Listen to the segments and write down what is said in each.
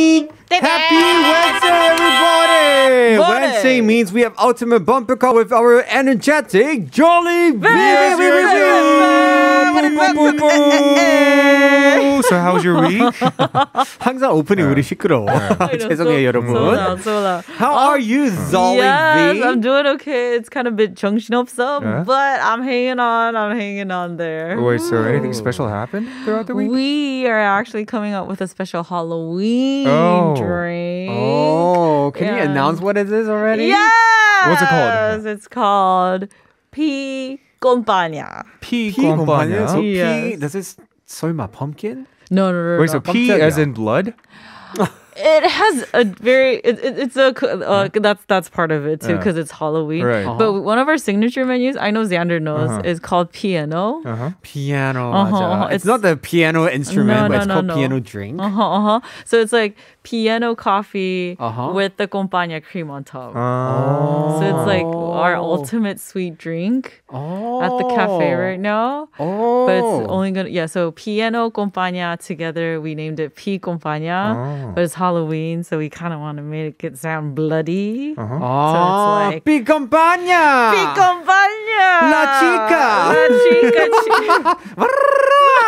Happy Wednesday, everybody! Wednesday means we have ultimate bumper car with our energetic Jolly so how's your week? 항상 오프닝 우리 시끄러워. 죄송해요 여러분. How um, are you, Jolly yes, I'm doing okay. It's kind of a bit junction up, but I'm hanging on. I'm hanging on there. Wait, so anything special happened throughout the week? We are actually coming up with a special Halloween oh. drink. Oh, can you announce what it is already? Yes. What's it called? It's called P compañía. P, P compañía. So P, yes. does this, soy my pumpkin? No, no, no. Wait, no. so P pumpkin. as in blood? it has a very it, it, it's a co- uh, that's that's part of it too Yeah. because it's Halloween. Right. But one of our signature menus, I know Xander knows, Uh-huh. is called piano. Uh-huh. Piano. Uh-huh, uh-huh. It's, It's- not the piano instrument, No, but no, it's no, called no. piano drink. Uh huh. Uh huh. So it's like piano coffee Uh-huh. with the compañía cream on top. Uh, So it's like our Oh. ultimate sweet drink Oh. at the cafe right now. Oh. But it's only gonna yeah. So piano compañía together, we named it P compañía. Oh. But it's Halloween, so we kind of want to make it sound bloody. Uh-huh. Oh, so it's ah, like Picompaña! La chica! La chica! chica.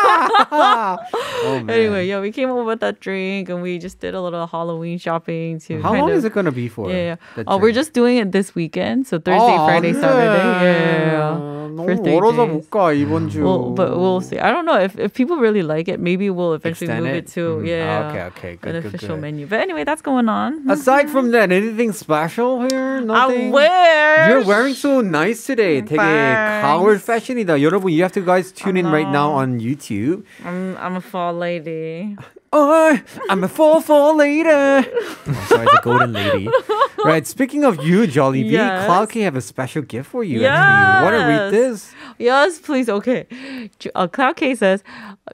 oh, anyway, yeah, we came up with that drink and we just did a little Halloween shopping too. How long of, is it gonna be for? Yeah, yeah. Oh, drink? we're just doing it this weekend, so Thursday, oh, Friday, yeah. Saturday. yeah. yeah For three 멀어서 days. 못 가, 이번 주. Well, but we'll see. I don't know if, if people really like it. Maybe we'll eventually Extend move it? it, to yeah, Ah, okay, okay, good, an good, official good. menu. But anyway, that's going on. Aside from that, anything special here? I Nothing? wear. You're wearing so nice today. 되게 Thanks. 가을 패션이다. 여러분, you have to guys tune in right now know. on YouTube. I'm I'm a fall lady. Oh, I'm a fall fall lady. I'm sorry, the golden lady. Right. Speaking of you, Jolly Bee, Yes. Cloud K have a special gift for you. Actually, you want to read Yes. this? Yes, please. Okay. Jo- uh, Cloud K says,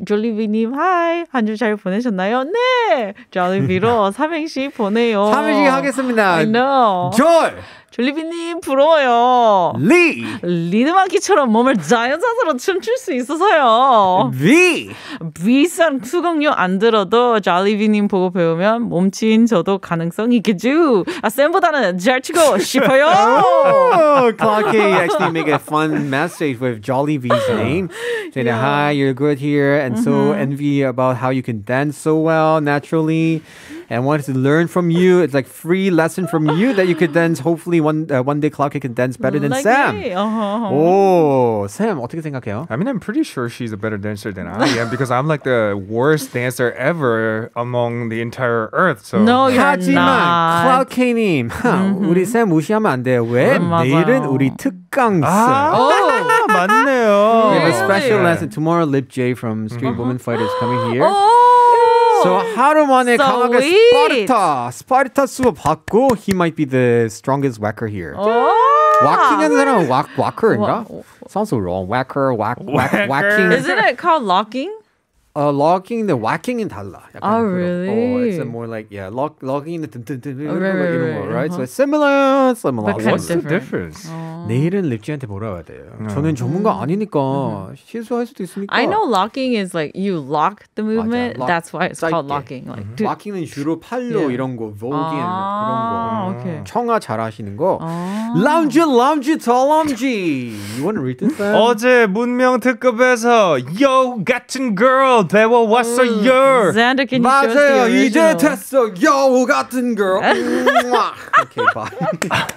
졸리비님, hi. 한 주 잘 보내셨나요? 네. 졸리비로 삼행시 보내요. 삼행시 하겠습니다. I know. 졸, 졸리비님 부러워요. 리, 리드마키처럼 몸을 자연사으로 춤출 수 있어서요. 비. 비싼 수강료 안 들어도 졸리비님 보고 배우면 몸치인 저도 가능성 있겠죠. 아, 쌤보다는 잘 치고 싶어요. Oh, K actually make a fun message with Jolly V's name. Saying, that, hi, you're good here, and so Mm-hmm. envy about how you can dance so well naturally. And wanted to learn from you. It's like free lesson from you that you could dance. Hopefully, one uh, one day Cloud K can dance better than Like Sam. me. Uh-huh. Oh, Sam, 어떻게 생각해요? I mean, I'm pretty sure she's a better dancer than I am because I'm like the worst dancer ever among the entire earth. So No, you're 하지만 not. Cloud K님, 우리 쌤 무시하면 안 돼요. 왜? 음, 맞아요. 내일은 우리 특강 쌤. 아, 맞네요. We have a special Yeah. lesson tomorrow. Lip J from Street Woman Fighters coming here. Oh. So 하루 만에 So 강하게 sweet. 스파르타 스파르타 수업 받고 he might be the strongest whacker here. Oh. 와킹하는 사람은 와 whacker인가? 와- Sounds so wrong. Whacker, whack, whack, Whacker. whacking. Isn't it called locking? 어, logging인데 whacking은 달라. 약간 Oh, really? Oh, it's more like yeah, log logging인데 든든든 이런 Oh, right, 거 right? So Uh-huh. it's similar, similar. But What's the difference? 내일은 립지한테 물어봐야 돼요. 저는 전문가 아니니까 실수할 수도 있으니까. I know locking is like you lock the movement. lock. That's why it's called 짧게. locking. Like 와킹은 주로 팔로 Yeah. 이런 거, voguing 아, 그런 거. okay. 청아 잘하시는 거. 아. 라운지, 라운지, 더 라운지. You want to read this? 어제 문명 특급에서 yo 같은 girl 배워왔어요. Xander, can you show us the 맞아요. 이제 original? 됐어. 여우 같은 girl. 음악. okay, bye.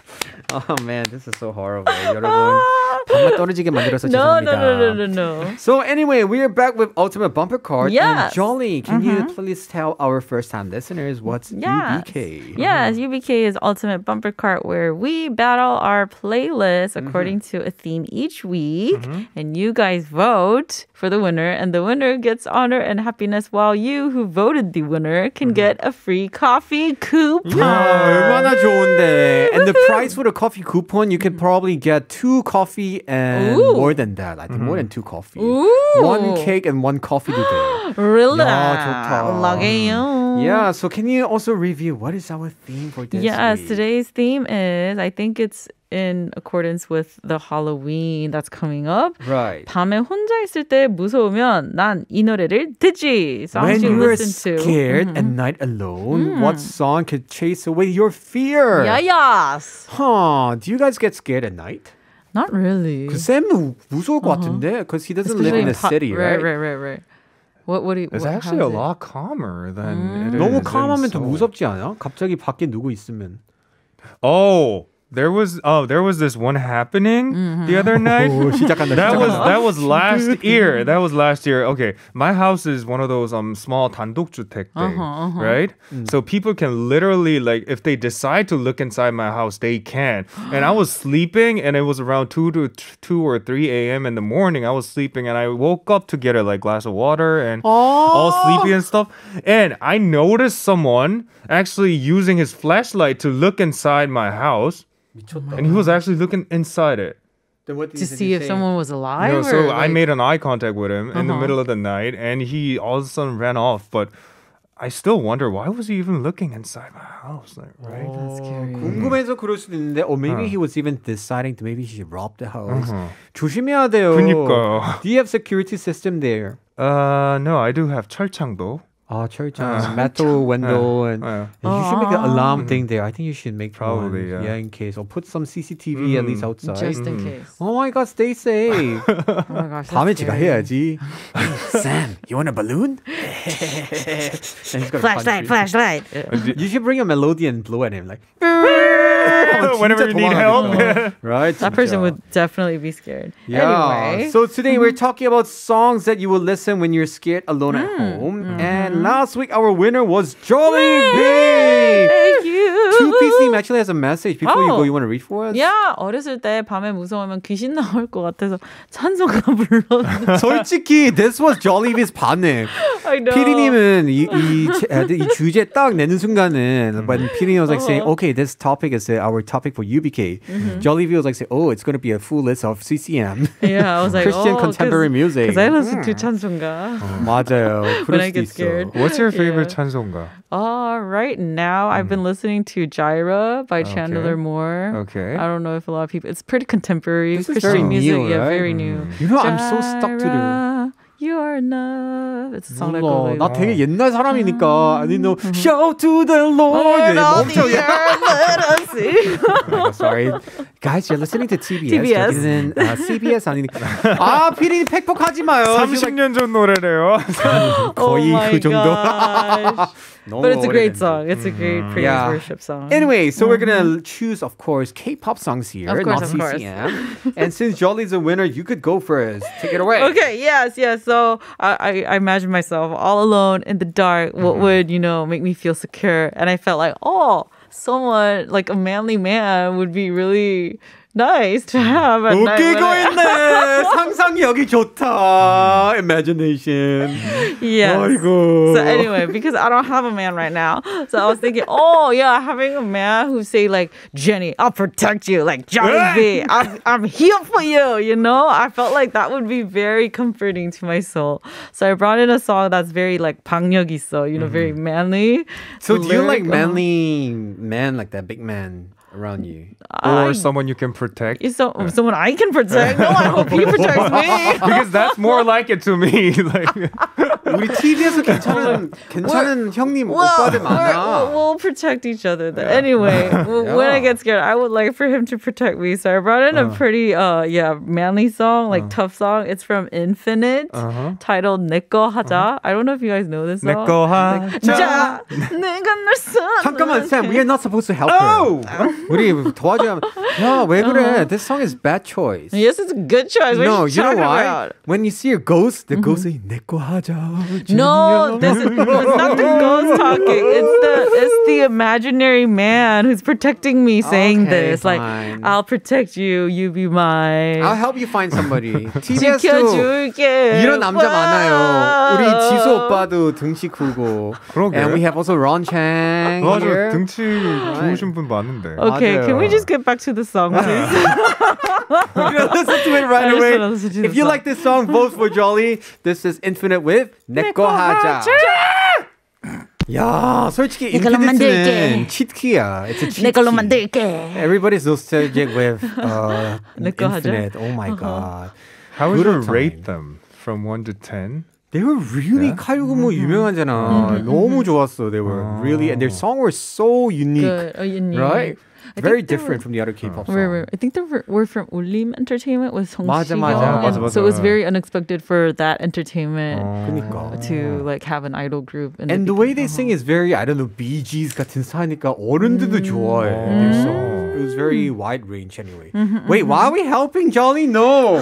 oh man, this is so horrible. 여러분, 정말 떨어지게 만들어서 죄송합니다. No, no, no, no, no, no. So anyway, we are back with Ultimate Bumper Car. Yes. And Jolly, can you mm-hmm. please tell our first-time listeners what's yes. UBK? Yes, UBK is Ultimate Bumper Car, where we battle our playlist according mm-hmm. to a theme each week, mm-hmm. and you guys vote for the winner, and the winner gets honor and happiness, while you who voted the winner can mm-hmm. get a free coffee coupon. Yeah, 얼마나 좋은데. And the price for the coffee coupon, you can probably get two coffee and Ooh. more than that. I think more than two coffee. Ooh. One cake and one coffee today. Really? 야, 좋다. Lagayong. Yeah, so can you also review what is our theme for this Yes, week? today's theme is I think it's in accordance with the Halloween that's coming up. Right. 밤에 혼자 있을 때 무서우면 난 이 노래를 듣지. When Songs you you are listen to. scared at night alone, what song could chase away your fear? Yeah, yes. Huh. Do you guys get scared at night? Not really. 그쌤 무서울 것 같은데 because he doesn't live in the pa- city, right? right? Right, right, right. What, what do you? It's what, actually a it? lot calmer than it is. 너무 calm하면 더. 무섭지 않아? 갑자기 밖에 누구 있으면. Oh, there was oh there was this one happening the other night. 오, 시작한다. That was 시작한다. that was last year. That was last year. Okay, my house is one of those um small 단독주택 thing, right? So people can literally like if they decide to look inside my house, they can. And I was sleeping, and it was around two to t- two or three a.m. in the morning. I was sleeping, and I woke up to get a like glass of water and all sleepy and stuff. And I noticed someone actually using his flashlight to look inside my house, 미쳤다. and he was actually looking inside it. Then what did to he see if say? someone was alive. No, so or, I like- made an eye contact with him in the Uh-huh. middle of the night, and he all of a sudden ran off. But I still wonder why was he even looking inside my house, like, right? That's scary. 궁금해서 그럴 수도 있는데, or maybe he was even deciding to maybe he should rob the house. Uh-huh. 조심해야 돼요. 그니까요. Do you have security system there? Uh, no, I do have 철창도. 아, 철장, metal window, and Uh, you should make an alarm thing there. I think you should make Probably, one. yeah. in case, or put some CCTV at least outside. Just in case. Oh my God, stay safe. Oh my gosh. that's 밤에 지가 scary. 해야지. Sam, you want a balloon? And he's gonna punch Flashlight, you. flashlight. You should bring a melody and blow at him like. Whenever you need help. right? That person would definitely be scared. Yeah. Anyway. So today we're mm-hmm. talking about songs that you will listen when you're scared alone at mm. home. Mm-hmm. And last week our winner was Jollibee. Thank you. Two piece team actually has a message before you go. Oh. You want to read for us? 야 어렸을 때 밤에 무서우면 귀신 나올 것 같아서 찬송가 불렀는데. 솔직히 this was Jollibee's 반응. I know. 피디님은 이, 이, 제- 아, 이 주제 딱 내는 순간은 when 피디님 was like saying, okay, this topic is uh, our topic for UBK. Jollibee was like saying, oh, it's going to be a full list of CCM. Yeah, I was like, Christian oh, contemporary music. Because I listen to 찬송가. 맞아요. When 그럴 I 수도 get 있어. scared. What's your favorite Yeah. 찬송가? Uh, right now, I've been listening to Gyra by Chandler Moore. Okay. I don't know if a lot of people. It's pretty contemporary This is Christian very music. new, yeah, right? very new. You know, I'm so stuck to the. Gyra, You are enough. It's a song that goes 나. 되게 옛날 사람이니까. I didn't know. Shout to the Lord. Lord of the earth, let us see. Oh sorry. Guys, you're listening to TBS. TBS. 여기는 아, CBS 아니니까. 아, 피디님 팩폭하지 마요. She's like, 30년 전 노래래요. 거의 oh 그 정도. But it's a great song. It's a great mm-hmm. praise yeah. worship song. Anyway, so we're gonna mm-hmm. choose, of course, K-pop songs here, of course, not of CCM. Course. and since Jolly's a winner, you could go first. Take it away. Okay. Yes. Yes. So I, I, I imagine myself all alone in the dark. What mm-hmm. would you know make me feel secure? And I felt like, oh, someone like a manly man would be really nice to have at night. 웃기고 when I- 있네. 상상력이 좋다. Imagination. Yes. 아이고. So anyway, because I don't have a man right now, so I was thinking, oh yeah, having a man who say like, Jenny, I'll protect you, like Johnny B, I'm I'm here for you. You know, I felt like that would be very comforting to my soul. So I brought in a song that's very like 방력 있어, you know, very manly. so The do you like lyric, uh, manly men like that, big man Around you? or I- someone you can protect. Is so, someone I can protect? No, I hope he protects me. because that's more like it to me. like 우리 TV에서 괜찮은 괜찮은 형님 오빠들 we're- 많아. We'll, we'll protect each other. Then. Anyway, w- when I Yeah. get scared, I would like for him to protect me. So I brought in a pretty, uh, yeah, manly song, like tough song. It's from Infinite, Uh-huh. titled "내꺼 하자." I don't know if you guys know this song. 내꺼 하자. 자, 내가 널 사- 잠깐만, Sam, we are not supposed to help her. 우리 도와줘야. 야, 왜 그래? This song is bad choice. Yes, it's a good choice. What No, are you know talking why? about? When you see a ghost, the ghost say 내꺼 하자. No, this is it's not the ghost talking. It's the it's the imaginary man who's protecting me saying Okay, this. Like, fine. I'll protect you. You be mine. I'll help you find somebody. TBS도 지켜줄게. 이런 남자 많아요. 우리 와우. 지수 오빠도 등치 크고. 그러게. And we have also Ron Chang 맞아 here. 등치 좋으신 분 많은데. Okay, can we 맞아요. just get back to the song, please? We're gonna listen to it I right just away. wanna listen to If the you song. like this song, vote for Jolly. This is Infinite with 내꺼 하자. 야, 솔직히 내 걸로 인피니트는 만들게. 치트키야. It's a cheat 내 걸로 key. 만들게. Everybody's nostalgic with uh, 내 거 하죠? Infinite. Oh my god. How would Good you rate time. them from one to ten? They were really 칼국무 뭐 유명하잖아. 너무 좋았어. They were really and their song was so unique. Good. Oh, unique. Right? Very different from the other K-pop songs. Right, right. I think they were from Woollim Entertainment was Hong 맞아, 맞아, 맞아, 맞아. So it was very unexpected for that entertainment to like have an idol group. And the, the way they sing is very I don't know BGs 같은 사니까 어른들도 음. 좋아해. 음. So it was very wide range anyway. Mm-hmm, Wait, mm-hmm. why are we helping Jolly? No.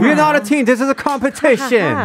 We're not a team. This is a competition.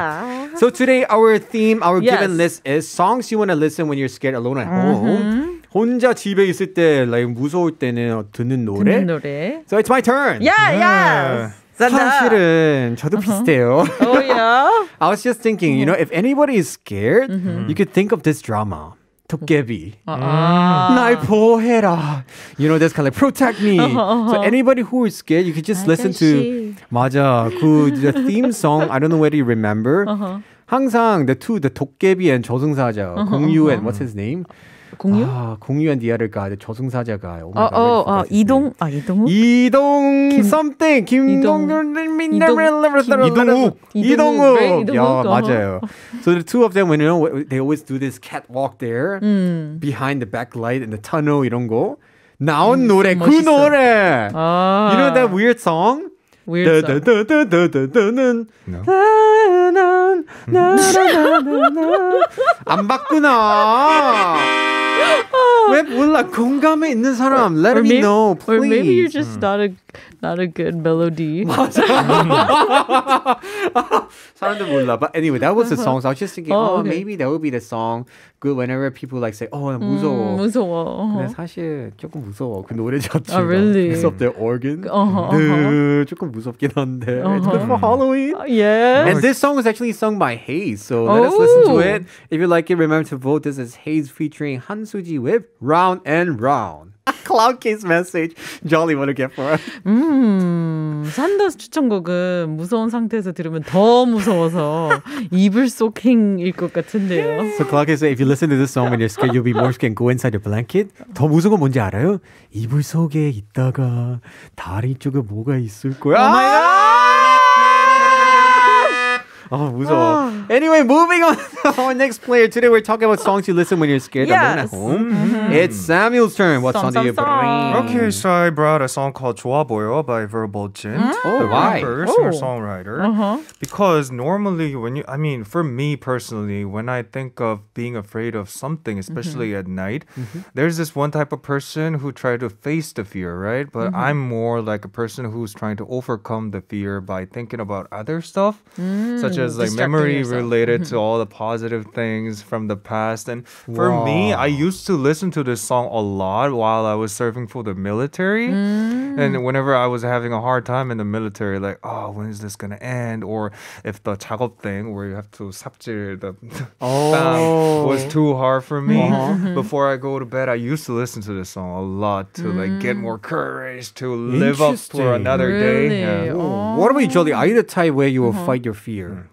so today our theme, our yes. given list is songs you want to listen when you're scared alone at mm-hmm. home. 혼자 집에 있을 때, like 무서울 때는 듣는 노래. 듣는 노래. So it's my turn. Yeah, yes. 사실은 저도 비슷해요. Oh yeah. I was just thinking, you know, if anybody is scared, you could think of this drama. 도깨비. 날 보호해라. You know, that's kind of like protect me. So anybody who is scared, you could just listen to. 맞아. 그 the theme song. I don't know whether you remember. 항상 the two, the 도깨비 and 저승사자, 공유 and what's his name? 공유? 아, 공유 and the other guy, the 저승사자가. Oh 어, 어, 어, name. 이동, 아, 이동욱? 이동 something 김동 이동- 이동욱 이동욱? 야 이동욱, 맞아요. So the two of them, you know, they always do this catwalk there 음. behind the backlight in the tunnel 이런 거 나온 노래 그 멋있어. 노래. 아. You know that weird song? Weird song. No. 안 봤구나. 왜 몰라 공감에 있는 사람 let Or me maybe- know Or please. maybe you're just not a not a good melody. 사람들 몰라. But anyway, that was the song. So I was just thinking, oh, oh maybe that would be the song good whenever people like say, oh, 무서워. 무서워. 근데 uh-huh. 사실 조금 무서워. 그 노래 자체가. Oh, really? 무섭대 organ. Uh-huh, uh-huh. 조금 무섭긴 한데. Uh-huh. It's good for Halloween. Uh, yeah. And this song was actually sung by Heize. So let's listen to oh. it. If you like it, remember to vote. This is Heize featuring Han Suji with Round and Round. Cloud Case message. Jolly, what to get for us? 음, 산더스 추천곡은 무서운 상태에서 들으면 더 무서워서 이불 속 행일 것 같은데요. So Cloud Case, if you listen to this song when you're scared, you'll be more scared and go inside your blanket. 더 무서운 건 뭔지 알아요? 이불 속에 있다가 다리 쪽에 뭐가 있을 거야. Oh my god! Oh, 무서워. Anyway, moving on to our next player. Today we're talking about songs you listen when you're scared alone at Yes. home. It's Samuel's turn. What's Song, on song, your song. brain? Okay, so I brought a song called 좋아 보여 by Verbal Jin. Oh, why? rapper, Oh. singer-songwriter. Uh-huh. Because normally when you, I mean, for me personally, when I think of being afraid of something, especially at night, there's this one type of person who try to face the fear, right? But I'm more like a person who's trying to overcome the fear by thinking about other stuff, such as like distracting memory yourself. related to all the positive things from the past. And for me, I used to listen to this song a lot while I was serving for the military. And whenever I was having a hard time in the military, like, oh, when is this gonna end? Or if the 작업 thing where you have to 삽질 the Oh. um, was too hard for me before I go to bed, I used to listen to this song a lot to like get more courage to live up Interesting. for another Really? day. Yeah. Oh. What about you, Jolly? Are you the type where you will fight your fear?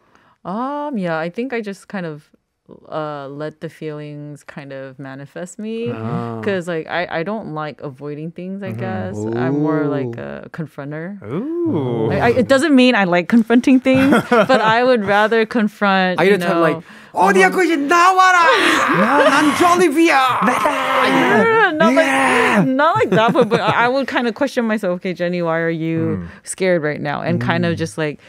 Um, yeah, I think I just kind of uh let the feelings kind of manifest me Ah. because like I, I don't like avoiding things i guess i'm more like Ooh. a confronter Ooh. I, I, it doesn't mean i like confronting things but i would rather confront Are you you the type know, like 어디야 그 이제 나와라. 난 졸리비야. Yeah, not like not like that, but, but I would kind of question myself. Okay, Jenny, why are you scared right now? And kind of just like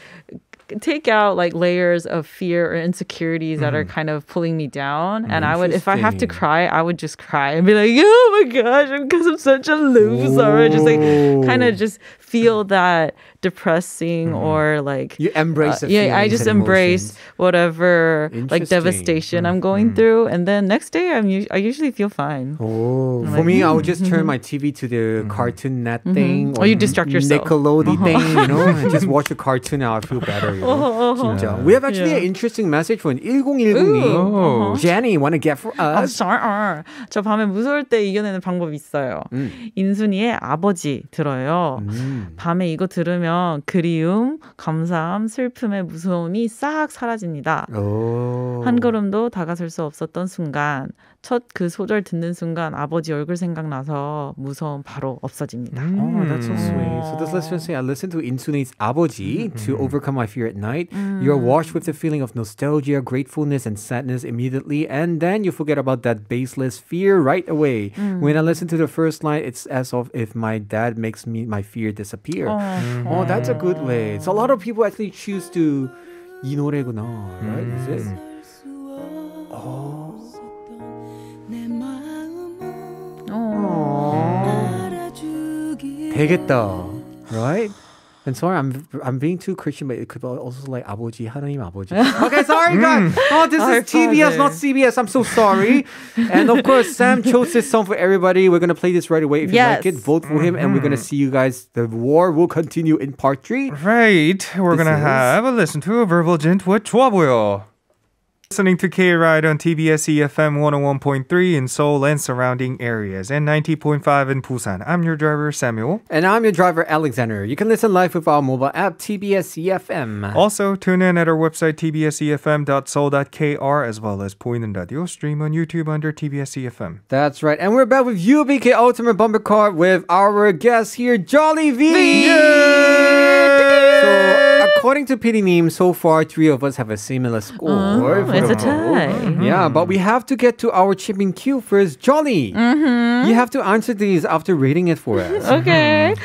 take out like layers of fear or insecurities that are mm-hmm. kind of pulling me down. And I would, if I have to cry, I would just cry and be like, oh my gosh, because I'm such a loser. Just like kind of just feel that depressing or like You embrace uh, the yeah, I feelings just and embrace emotions. whatever like Interesting. devastation I'm going through, and then next day I'm us- I usually feel fine. Oh, for me, I would just turn my TV to the cartoon net thing. Oh, you distract yourself. Nickelodeon thing, you know, and just watch the cartoon. Now I feel better. You know? 진짜. We have actually Yeah. an interesting message from 1010님. Oh. Jenny, want to get for 아, us? 저, 저 밤에 무서울 때 이겨내는 방법이 있어요. 인순이의 아버지 들어요. 밤에 이거 들으면 그리움, 감사함, 슬픔의 무서움이 싹 사라집니다. Oh. 한 걸음도 다가설 수 없었던 순간 첫 그 소절 듣는 순간 아버지 얼굴 생각나서 무서움 바로 없어집니다. Oh, that's so sweet. So this listener say, I listen to Insune's Aboji to overcome my fear at night. You're washed with the feeling of nostalgia, gratefulness, and sadness immediately, and then you forget about that baseless fear right away. When I listen to the first line, it's as of if my dad makes me my fear disappear. Oh, that's a good way. So a lot of people actually choose to 이 노래구나, right? Is it? 되겠다. Right? And sorry, I'm I'm being too Christian, but it could also like 아버지, 하나님 아버지. okay, sorry mm. guys. Oh, this is TBS, not CBS. I'm so sorry. and of course, Sam chose this song for everybody. We're gonna play this right away. If yes. you like it, vote for him, mm-hmm. and we're gonna mm-hmm. see you guys. The war will continue in part three. Right. We're this gonna is... have a listen to a Verbal Jint with 좋아 보여. Listening to K Ride on TBS EFM 101.3 in Seoul and surrounding areas and 90.5 in Busan. I'm your driver Samuel. And I'm your driver, Alexander. You can listen live with our mobile app, TBS EFM. Also, tune in at our website tbsefm.soul.kr as well as 보이는 radio stream on YouTube under TBS EFM. That's right. And we're back with UBK Ultimate Bumper Car with our guest here, Jolly V. So, according to PD Neem, so far three of us have a similar score. for Oh, it's the a tie. vote. Yeah, but we have to get to our chipping queue first. Jolly, Mm-hmm. you have to answer these after reading it for us. Okay.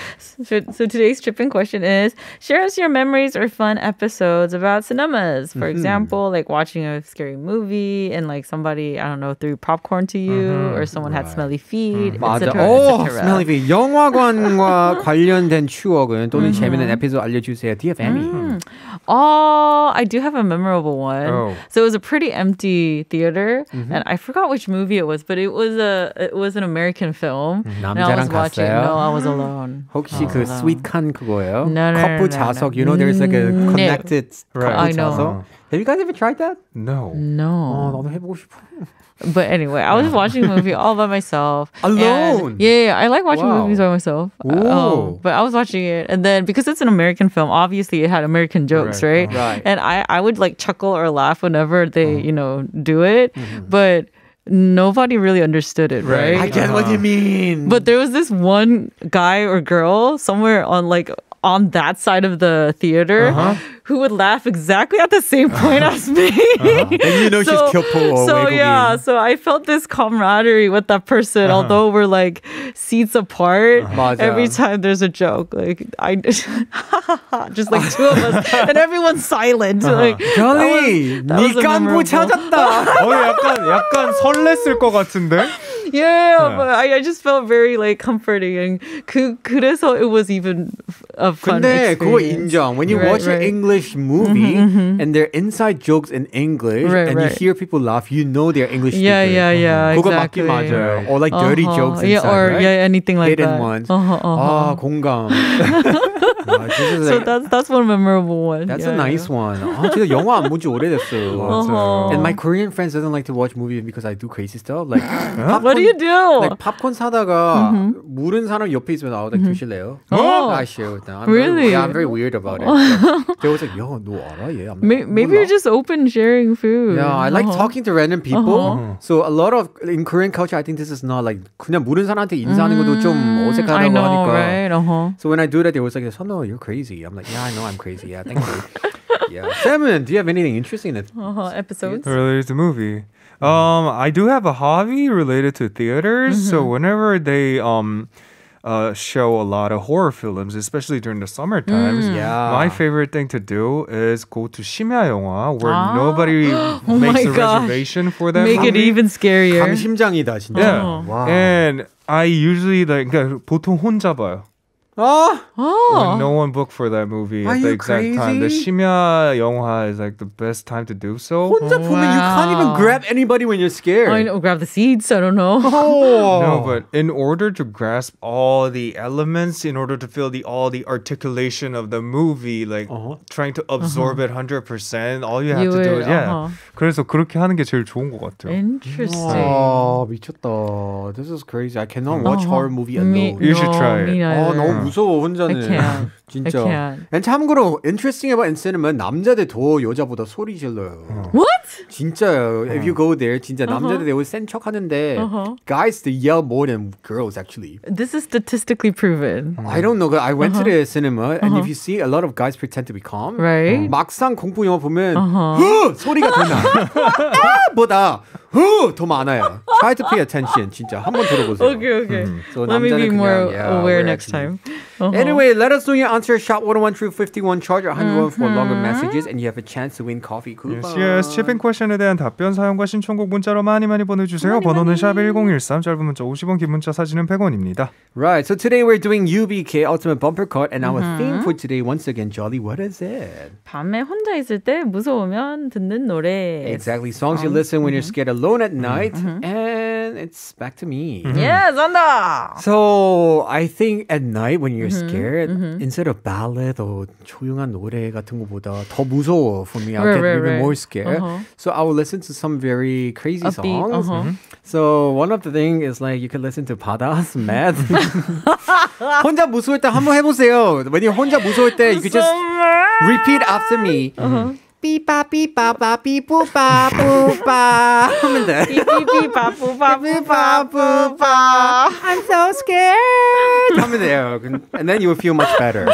So, so today's tripping question is share us your memories or fun episodes about cinemas. For example, like watching a scary movie and like somebody, I don't know, threw popcorn to you or someone had smelly feet, 맞아. etc. 오, etc. smelly feet. 영화관과 관련된 추억은 또는 재미있는 에피소드 알려주세요. Do you have any? Oh, I do have a memorable one. Oh. So it was a pretty empty theater, and I forgot which movie it was, but it was a it was an American film. and I was 남자랑 watching. 갔어요? No, I was alone. 혹시 그 no. 스윗 칸 그거예요? No, no, 커플 no, no, 좌석. no. You know there's like a No. connected Right. couple I know. 좌석. Have you guys ever tried that? No. 어, No. 나도 해보고 싶어. But anyway, I was watching a movie all by myself. and- Alone? yeah, yeah, I like watching Wow. movies by myself. Uh, Ooh. um, but I was watching it, and then because it's an American film, obviously it had American jokes, Right. right? Right. And I, I would like chuckle or laugh whenever they, Uh-huh. you know, do it. But nobody really understood it, Right. right? I get what you mean. But there was this one guy or girl somewhere on like on that side of the theater Uh-huh. who would laugh exactly at the same point as me. Then you know she's 교포 or so 외국인. yeah, so I felt this camaraderie with that person, although we're like seats apart. 맞아. Every time there's a joke, like I just like two of us, and everyone's silent. Like Jolly, that was 네 a 깐부 memorable- 찾았다. 어, 약간 약간 설렜을 것 같은데. Yeah, but I, I just felt very like comforting, and 그 그래서 it was even a fun 근데 그거 experience. 인정. When you Right, watch an right. English movie and there are inside jokes in English Right, and right. you hear people laugh, you know they're English Yeah, speakers. yeah, yeah, 그거 exactly. 맞긴 맞아요. Or like dirty Uh-huh. jokes yeah, inside, or right? yeah, anything like Hidden that. ones. Uh-huh, uh-huh. 아, 공감. 와, this is so like- that's that's one memorable one. That's yeah, a nice one. 아, 진짜 영화 안 본지 오래됐어요. Uh-huh. And my Korean friends doesn't like to watch movies because I do crazy stuff. Like popcorn, What do you do? Like popcorn 사다가 모르는 사람 옆에 있으면 아, like 드실래요? Oh. I share with them. I'm Really? Very, yeah, I'm very weird about it. So they was like, "야, 너 알아 얘?" I'm May- like, maybe 몰라. you're just open sharing food. Yeah, I like Uh-huh. talking to random people. So a lot of in Korean culture, I think this is not like 그냥 모르는 사람한테 인사하는 것도 좀 I 어색하다고 know, 하니까. right? Uh-huh. So when I do that, they was like, "Sono, you're crazy." I'm like, "Yeah, I know I'm crazy. Yeah, thank you." yeah, Simon, do you have anything interesting? That Uh-huh. Episodes. related to movie. Um, I do have a hobby related to theaters. So whenever they um uh, show a lot of horror films, especially during the summer times, Yeah. my favorite thing to do is go to 심야 영화 where Ah. nobody Oh makes my a gosh. reservation for that Make it movie. even scarier. 감심장이다 진짜. Yeah. Wow. And I usually like 그러니까 보통 혼자 봐요. 아, Oh. When no one booked for that movie Are at the you exact time. The crazy? 심야 영화 is like the best time to do so. 혼자 보면 you can't even Wow. grab anybody when you're scared. I know. Grab the seeds. I don't know. Oh. No, but in order to grasp all the elements, in order to feel the all the articulation of the movie, like Uh-huh. trying to absorb it hundred percent, all you have You to do will, is yeah. uh-huh. 그래서 그렇게 하는 게 제일 좋은 것 같아요. Interesting. 아 미쳤다. This is crazy. I cannot watch Uh-huh. horror movie alone. Me, You should no, try it. Me 아 neither. 너 무 무서워 혼자는. I can't. 진짜. I can't. And 참고로 interesting about cinema 남자들 더 여자보다 소리 질러요. What? 진짜요. If you go there, 진짜 남자들 they always 센 척 하는데 guys they yell more than girls actually. This is statistically proven. I don't know. I went to the cinema and if you see a lot of guys pretend to be calm. Right? 막상 공포 영화 보면 흐! 소리가 더 나. 아! 보다 흐! 더 많아요. Try to pay attention. 진짜 한번 들어보세요. Okay, okay. So Let me be 남자는 more 그냥, yeah, aware we're next actually- time. Uh-huh. Anyway, let us know your answer. Shop 101 through 51 charge 101 for mm-hmm. longer messages and you have a chance to win coffee coupon. Yes, yes. 샵핑 question에 대한 답변 사용과 신청곡 문자로 많이 많이 보내주세요. 많이 번호는 샵1013 짧은 문자 50원 긴 문자 사진은 100원입니다. Right, so today we're doing UBK Ultimate Bumper Car and our mm-hmm. theme for today once again, Jolly, what is it? 밤에 혼자 있을 때 무서우면 듣는 노래. Exactly, songs um, you listen when you're scared alone at night mm-hmm. and it's back to me. Yes, on the. So I think at night when you're Mm-hmm. scared, instead of ballad or 조용한 노래 같은 거보다 더 무서워 for me. I'll Right, get right, even right. more scared. Uh-huh. So I will listen to some very crazy Upbeat, songs. uh-huh. So one of the thing is like you can listen to 바다's Mad. 혼자 무서울 때 한번 해보세요. When you're 혼자 무서울 때, you could just repeat after me. 삐빠 삐빠 빠 삐뿌빠 뿌빠 하면 돼. 삐삐삐 바쁘바 삐빠 뿌빠 I'm so scared 하면 돼요. And then you will feel much better.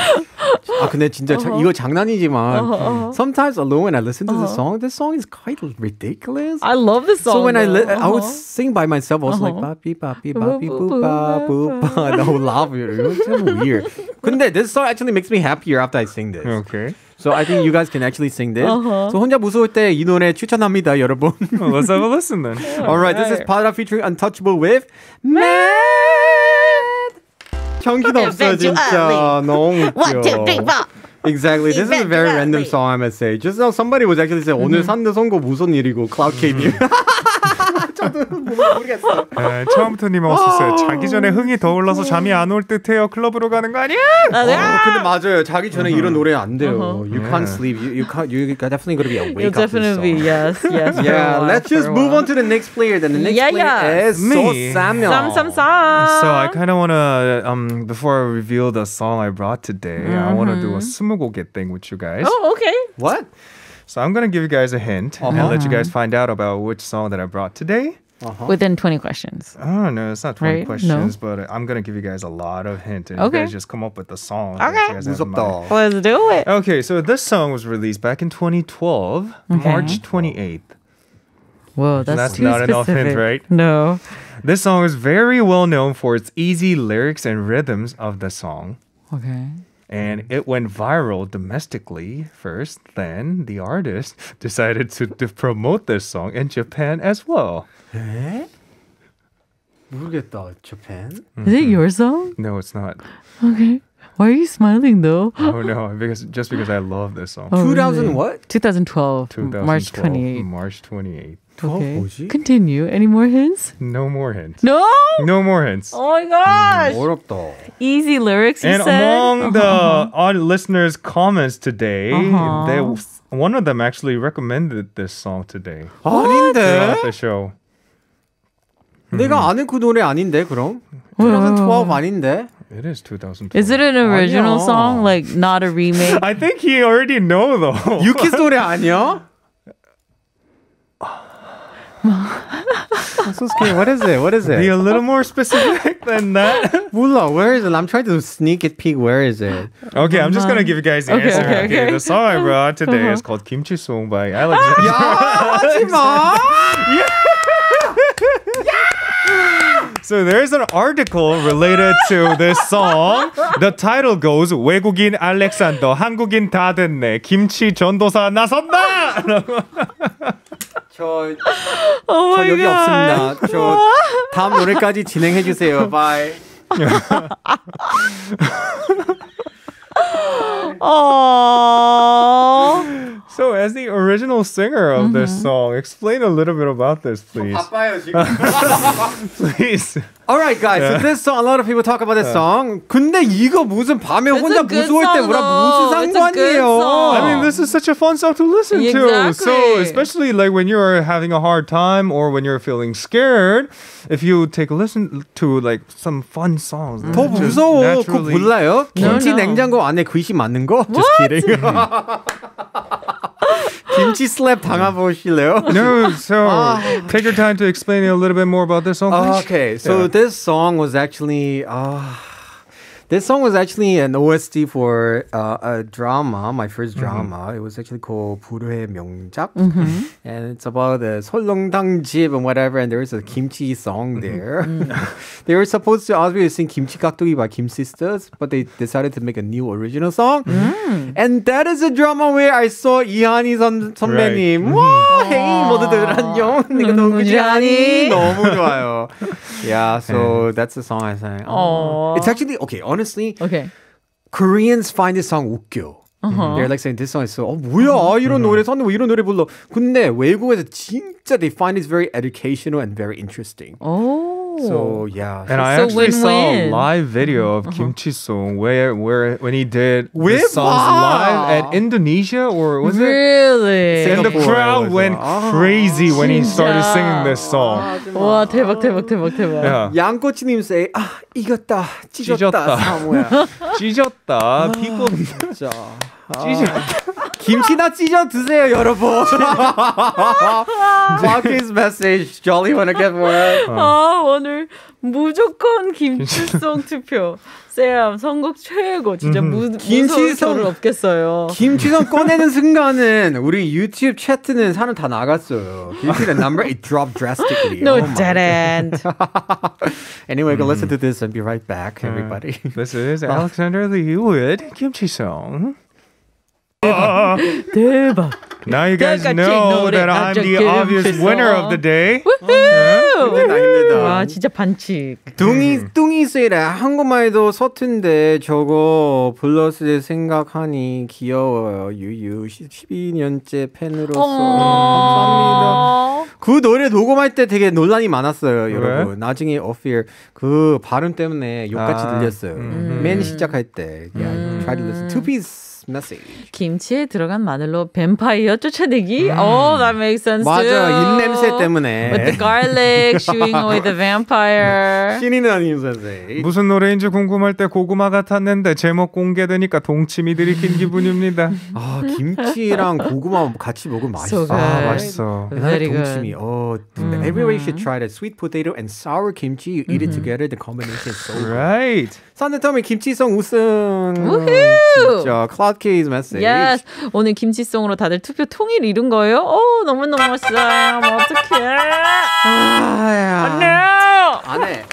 아 근데 진짜 자- 이거 장난이지만 sometimes alone when I listen to the song, this song is quite ridiculous. I love this song. So when I li- though. I would Uh-huh. sing by myself, I was like Uh-huh. 삐빠 삐빠 삐 뿌빠 뿌빠 the whole laugh. It was kind of weird. 근데 this song actually makes me happier after I sing this. Okay. So I think you guys can actually sing this. Uh-huh. So 혼자 무서울 때 이 노래 추천합니다, 여러분. Well, let's have a listen then. All right, this is Pada featuring Untouchable with Mad. 경기도 없어 진짜 너무 웃겨. One, two, three, four. Exactly. This is a very random song, I must say. Just now, somebody was actually saying, 오늘 산드 선거 무슨 일이고, Cloud KD. 저도 모르겠어요. 네, 처음부터 님 왔었어요. 자기 전에 흥이 더 올라서 잠이 안 올 듯해요. 클럽으로 가는 거 아니야? 아, 네. 어, 근데 맞아요. 자기 전에 이런 노래 안 돼요. You can't sleep. You, you can't. You definitely gonna be awake. This definitely song. yes, yes. Yeah, let's just move on to the next player. Then the next Yeah, player yeah. is Me. So Samuel. Sam, Sam, Sam. So I kind of want to, um, before I reveal the song I brought today, I want to do a 스무고개 thing with you guys. Oh, okay. What? So I'm going to give you guys a hint uh-huh. and let you guys find out about which song that I brought today. Uh-huh. Within 20 questions. Oh, no, it's not 20 right? questions, no. but I'm going to give you guys a lot of hint and okay. you guys just come up with the song. Okay. Let's do it. Okay, so this song was released back in 2012, okay. March 28th. Whoa, that's, that's not specific. enough hint, right? No. This song is very well known for its easy lyrics and rhythms of the song. Okay And it went viral domestically first. Then the artist decided to, to promote this song in Japan as well. 에? 모르겠다. Japan? Is it your song? No, it's not. Okay. Why are you smiling though? Oh no, because just because I love this song. Oh, 2000 really? what? 2012, 2012, March 28th. March 28th. Okay. 뭐지? Continue. Any more hints? No more hints. No. No more hints. Oh my gosh. 어렵다. Easy lyrics. You And said. among the Uh-huh. our listeners' comments today, Uh-huh. they, one of them actually recommended this song today 아닌데? throughout the show. 내가 아는 그 노래 아닌데 그럼? 2012 아닌데? It is 2012. Is it an original 아니야. song? Like not a remake? I think he already know though. 유키스 노래 아니야? I'm so scared. What is it? What is Be it? a little more specific than that. 몰라. Where is it? I'm trying to sneak it peek. Where is it? Okay, I'm just gonna give you guys the Okay, answer. okay, okay. The song I brought today is called Kimchi Song by Alexander. 야, 하지 마. So there's an article related to this song. The title goes 외국인 알렉산더 한국인 다 됐네 김치 전도사 나선다. 저, oh 저 my 여기 god. 없습니다. 저 다음 노래까지 진행해 주세요. 바이. Oh. So, as the original singer of this song, explain a little bit about this, please. 바빠요 지금. please. All right, guys. So this song, a lot of people talk about this song. 근데 이거 무슨 밤에 It's 혼자 a good 무서울 때 song, 뭐라 though. 무슨 It's a good 상관이에요? song. I mean, this is such a fun song to listen to. So, Exactly. especially like when you're having a hard time or when you're feeling scared, if you take a listen to like some fun songs, 더 then just 무서워. 그거 naturally- 몰라요? No, 김치 no. 냉장고 안에 귀신 맞는 거? Just kidding. 김치 슬랩 당해보실래요? No, so take your time to explain a little bit more about this song. please. Okay, so Yeah. this song was actually uh, this song was actually an OST for uh, a drama, my first drama. It was actually called 불후의 명작, and it's about a 설렁탕 집 and whatever. And there was a kimchi song there. they were supposed to obviously sing Kimchi Kaktogi by Kim Sisters, but they decided to make a new original song. And that is a drama where I saw 이한이 선, 선배님. 와, 헤이 모두들 안녕. 내가 누구지 아니? 너무 좋아요. Yeah, so that's the song I sang. Aw. It's actually okay. Honestly, Okay. Koreans find this song 웃겨. They're like saying this song is so 어 뭐야 이런 노래 선배 왜 이런 노래 불러? 근데 외국에서 진짜 they find it very educational and very interesting. Oh. So yeah, and so I actually win-win. saw a live video of uh-huh. Kimchi Song where where when he did Whip songs live at Indonesia or was really? it really? And the crowd went uh, crazy 진짜. when he started singing this song. Wow, 대박 대박 대박 대박. Yeah. 양꼬치님 say 아 이겼다 찢었다 사모야 찢었다 비꼬 찢었다. 김치나 찢어 드세요 여러분. Marcus message. Jolly wanna get more. 아 오늘 무조건 김치송 투표. 쌤 선곡 최고. 진짜 무, 무서울 김치송. 겨를 없겠어요. 김치전 꺼내는 순간은 우리 유튜브 채트는 사람 다 나갔어요. 김치는 number it dropped drastically. No, Oh it my didn't. Anyway, go listen to this and be right back, everybody. This is Alexander Lee with Kim Chi Sung. 대박. Now you guys know that I'm the obvious winner 송. of the day. 힘들다, 힘들다. 와 진짜 반칙. 뚱이 뚱이 쓰이래 한국말도 서툰데 저거 불렀을 때 생각하니 귀여워요. 유유 12년째 팬으로서 감사합니다. 그 노래 녹음할 때 되게 논란이 많았어요, 여러분. 나중에 어필 그 발음 때문에 욕같이 아, 들렸어요. 맨 시작할 때. Yeah, try to listen. Two piece message. 김치에 들어간 마늘로 뱀파이어 쫓아내기. Oh, that makes sense 맞아, too. 입냄새 때문에. With the garlic, shooing away the vampire. 신이 나님 선생. 무슨 노래인지 궁금할 때 고구마 같았는데 제목 공개되니까 동치미 들이킨 기분입니다. 아, 김치랑 고구마 같이 먹으면 맛있어. So. 아 맛있어. Very. 동치미. Oh, everybody should try that. Sweet potato and sour kimchi. You eat it together. The combination is so good. Right. 산더텀의 김치성 우승. Woohoo! 진짜 Cloud K's message. Yes. 오늘 김치송으로 다들 투표 통일 이룬 거예요? 오, 너무너무 멋있어요. 뭐 어떡해. 아, No! 안 해.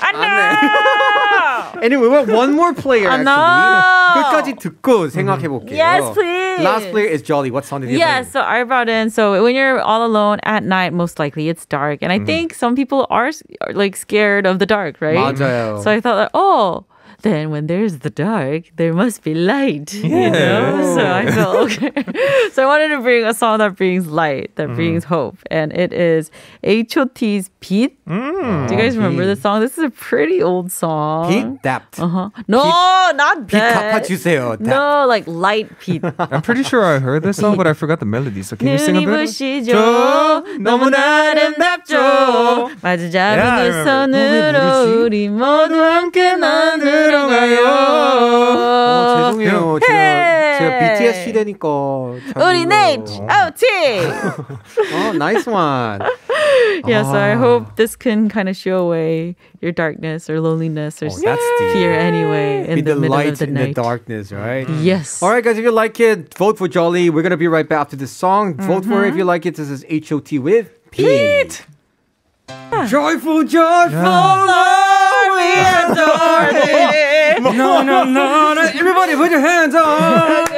안 안 해. Anyway, we have one more player 아, actually. no. 끝까지 듣고 생각해 볼게요. Yes, please. Last player is Jolly. What song did you Yeah, play? so I brought in. So when you're all alone at night, most likely it's dark, and I think some people are, s- are like scared of the dark, right? 맞아요. So I thought, like, oh, then when there's the dark, there must be light. You know? So I felt okay. so I wanted to bring a song that brings light, that brings hope, and it is H.O.T.'s "Pete." Do you guys remember this song? This is a pretty old song. Pete Dapt. Uh-huh. No, not Pete that. 갚아주세요. Dapt. No, like light Pete. I'm pretty sure I heard this song, but I forgot the melody. So can you sing a 눈이 bit? 부시죠 너무나 아름답죠 마주 잡은 Yeah, I 두 remember. 손으로 뭐지? 우리 모두 함께 만들어 가요 어, 죄송해요. 제가, Hey. 제가 BTS 시대니까. 잘 우리 몰라요. H.O.T 어, nice one. Yeah, so I Ah. hope this can kind of show away your darkness or loneliness or Oh, that's deep. fear anyway in Be the, the middle light of the in night. the darkness, right? Yes. All right, guys, if you like it, vote for Jolly. We're going to be right back after this song. Vote for it if you like it. This is H.O.T. with Pete. Joyful, joyful, Lord, We adore thee. No, no, no, no. Everybody put your hands up.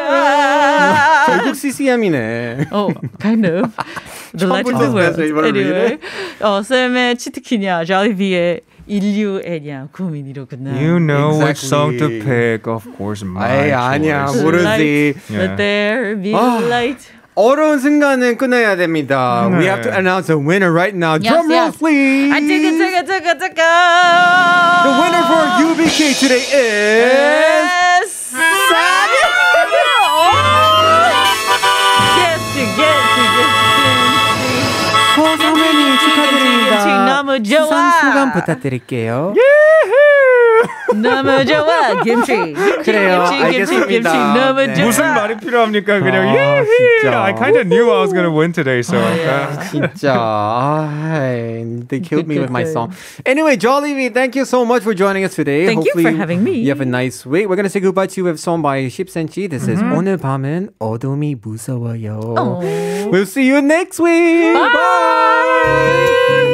결국 CCM이네. Oh, kind of. The legend 본 of world. Anyway, 어, 쌤의 치트키냐, 잘리비의 인류애냐 고민이로구나. You know which song to Exactly. pick, of course. My 아이, 아니야, choice. 모르지. Yeah. Let there be Ah. light. 어려운 순간은 끊어야 됩니다. We have to announce a winner right now. Yes, Drum roll, yes. please. I take it, take it, take it, take it. The winner for UBK today is. Yes. Yes, you get, you get. 서사매님 축하드립니다. 너무 좋아. 수상 소감 부탁드릴게요. 너무 좋아 김치. 그래요. 김치, 알겠습니다. 김치, 너무 좋아. 무슨 말이 필요합니까? 그냥 아, 진짜. I kind of knew I was gonna win today, so. 아, 진짜. 아, they killed me with my song. Anyway, Jollibee, thank you so much for joining us today. Thank Hopefully you for having me. You have a nice week. We're gonna say goodbye to you with a song by 10cm. This mm-hmm. is 오늘 밤은 어둠이 무서워요. Oh. We'll see you next week. Bye. Bye.